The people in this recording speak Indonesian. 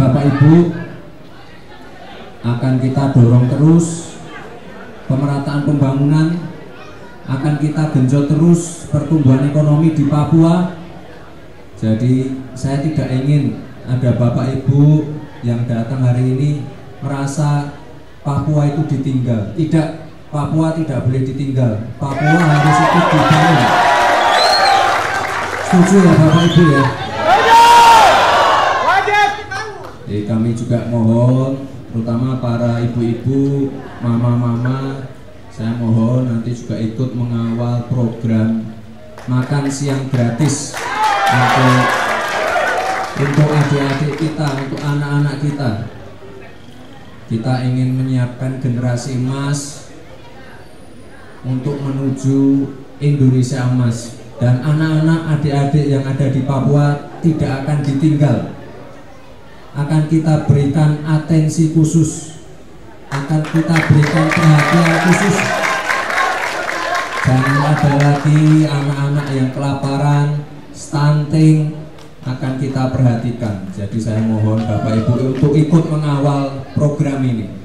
Bapak Ibu akan kita dorong terus pemerataan pembangunan akan kita genjot terus pertumbuhan ekonomi di Papua. Jadi saya tidak ingin ada Bapak Ibu yang datang hari ini merasa Papua itu ditinggal. Tidak Papua tidak boleh ditinggal. Papua harus ikut dibangun. Setuju ya Bapak Ibu ya jadi kami juga mohon terutama para ibu-ibu, mama-mama, saya mohon nanti juga ikut mengawal program makan siang gratis untuk untuk adik-adik kita, untuk anak-anak kita. Kita ingin menyiapkan generasi emas untuk menuju Indonesia emas dan anak-anak adik-adik yang ada di Papua tidak akan ditinggal akan kita berikan atensi khusus. Akan kita berikan perhatian khusus. Jangan ada lagi anak-anak yang kelaparan stunting. Akan kita perhatikan. Jadi saya mohon Bapak Ibu untuk ikut mengawal program ini